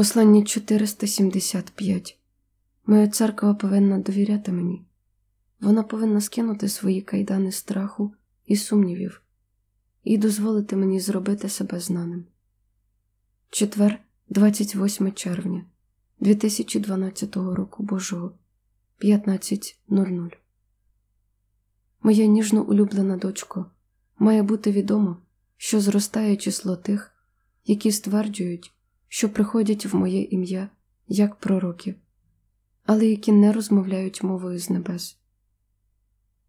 Послання 475. Моя церква повинна довіряти мені. Вона повинна скинути свої кайдани страху і сумнівів і дозволити мені зробити себе знаним. Четвер, 28 червня 2012 року Божого 15.00. Моя ніжно улюблена дочко, має бути відомо, що зростає число тих, які стверджують, що приходять в моє ім'я як пророки, але які не розмовляють мовою з небес.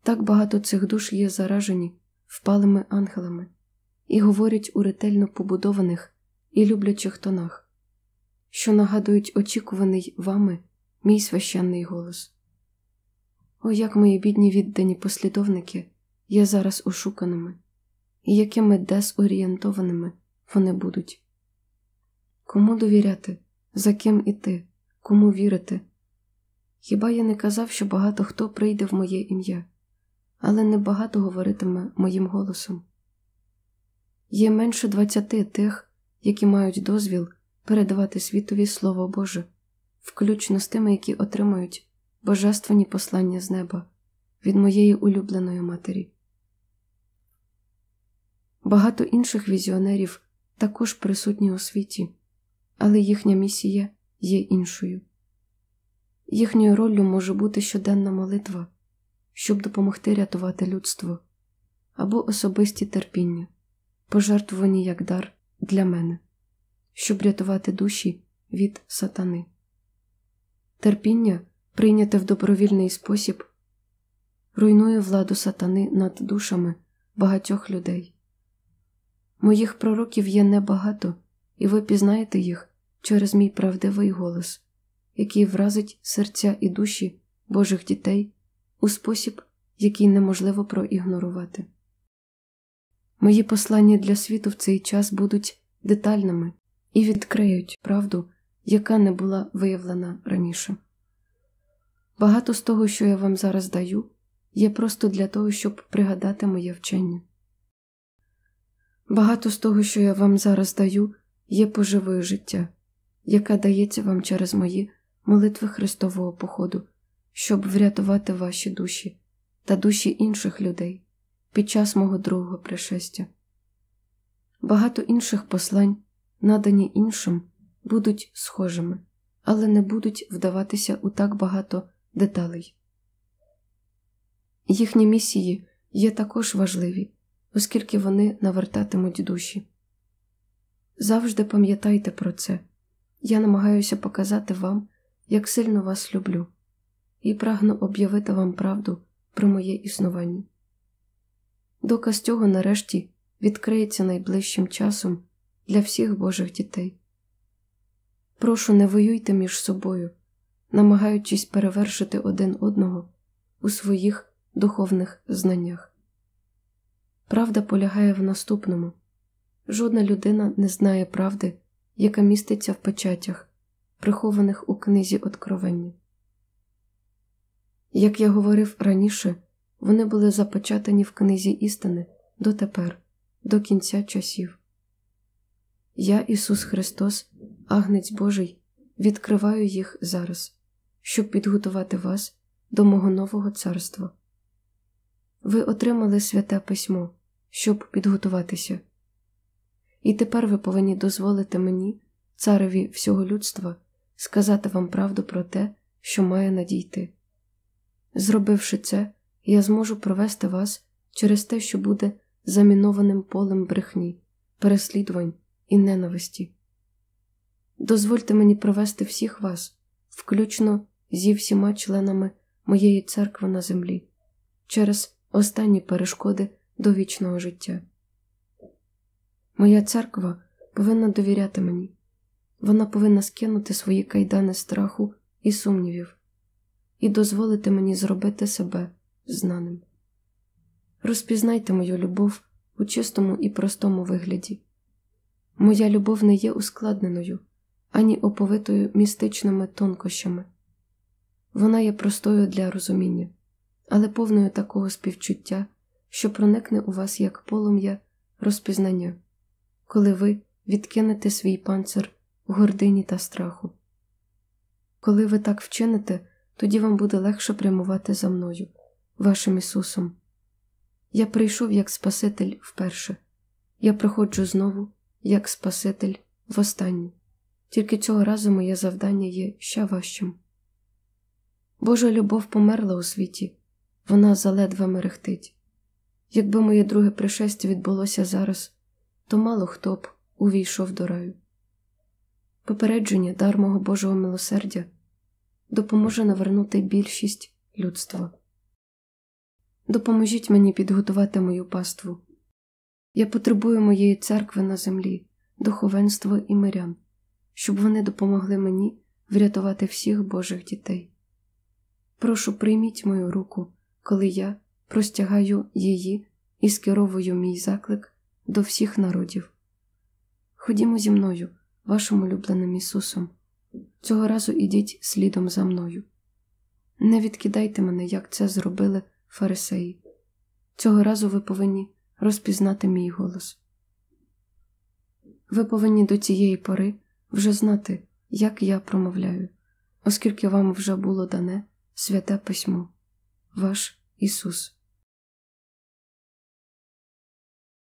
Так багато цих душ є заражені впалими ангелами і говорять у ретельно побудованих і люблячих тонах, що нагадують очікуваний вами мій священний голос. О, як мої бідні віддані послідовники є зараз ошуканими, і якими дезорієнтованими вони будуть. Кому довіряти, за ким іти, кому вірити? Хіба я не казав, що багато хто прийде в моє ім'я, але небагато говоритиме моїм голосом? Є менше двадцяти тих, які мають дозвіл передавати світові Слово Боже, включно з тими, які отримують божественні послання з неба від моєї улюбленої матері. Багато інших візіонерів також присутні у світі, але їхня місія є іншою. Їхньою роллю може бути щоденна молитва, щоб допомогти рятувати людство або особисті терпіння, пожертвувані як дар для мене, щоб рятувати душі від сатани. Терпіння прийняте в добровільний спосіб, руйнує владу сатани над душами багатьох людей. Моїх пророків є небагато, і ви пізнаєте їх через мій правдивий голос, який вразить серця і душі Божих дітей у спосіб, який неможливо проігнорувати. Мої послання для світу в цей час будуть детальними і відкриють правду, яка не була виявлена раніше. Багато з того, що я вам зараз даю, є просто для того, щоб пригадати моє вчення. Багато з того, що я вам зараз даю, є поживою життя, яка дається вам через мої молитви Христового походу, щоб врятувати ваші душі та душі інших людей під час мого другого пришестя. Багато інших послань, надані іншим, будуть схожими, але не будуть вдаватися у так багато деталей. Їхні місії є також важливі, оскільки вони навертатимуть душі. Завжди пам'ятайте про це. Я намагаюся показати вам, як сильно вас люблю, і прагну об'явити вам правду про моє існування. Доказ цього нарешті відкриється найближчим часом для всіх Божих дітей. Прошу, не воюйте між собою намагаючись перевершити один одного у своїх духовних знаннях. Правда полягає в наступному жодна людина не знає правди, яка міститься в печатях, прихованих у книзі Откровення. Як я говорив раніше, вони були запечатані в книзі істини дотепер, до кінця часів. Я, Ісус Христос, Агнець Божий, відкриваю їх зараз щоб підготувати вас до мого нового царства. Ви отримали святе письмо, щоб підготуватися. І тепер ви повинні дозволити мені, цареві всього людства, сказати вам правду про те, що має надійти. Зробивши це, я зможу провести вас через те, що буде замінованим полем брехні, переслідувань і ненависті. Дозвольте мені провести всіх вас, включно зі всіма членами моєї церкви на землі через останні перешкоди до вічного життя. Моя церква повинна довіряти мені, вона повинна скинути свої кайдани страху і сумнівів і дозволити мені зробити себе знаним. Розпізнайте мою любов у чистому і простому вигляді. Моя любов не є ускладненою ані оповитою містичними тонкощами. Вона є простою для розуміння, але повною такого співчуття, що проникне у вас як полум'я розпізнання, коли ви відкинете свій панцир гордині та страху. Коли ви так вчините, тоді вам буде легше прямувати за мною, вашим Ісусом. Я прийшов як Спаситель вперше, я приходжу знову, як Спаситель востаннє. Тільки цього разу моє завдання є ще важчим. Божа любов померла у світі, вона заледве мерехтить. Якби моє друге пришестя відбулося зараз, то мало хто б увійшов до раю. Попередження дар мого Божого милосердя допоможе навернути більшість людства. Допоможіть мені підготувати мою паству. Я потребую моєї церкви на землі, духовенства і мирян, щоб вони допомогли мені врятувати всіх Божих дітей. Прошу, прийміть мою руку, коли я простягаю її і скеровую мій заклик до всіх народів. Ходімо зі мною, вашим улюбленим Ісусом. Цього разу ідіть слідом за мною. Не відкидайте мене, як це зробили фарисеї. Цього разу ви повинні розпізнати мій голос. Ви повинні до цієї пори вже знати, як я промовляю, оскільки вам вже було дане святе письмо, ваш Ісус.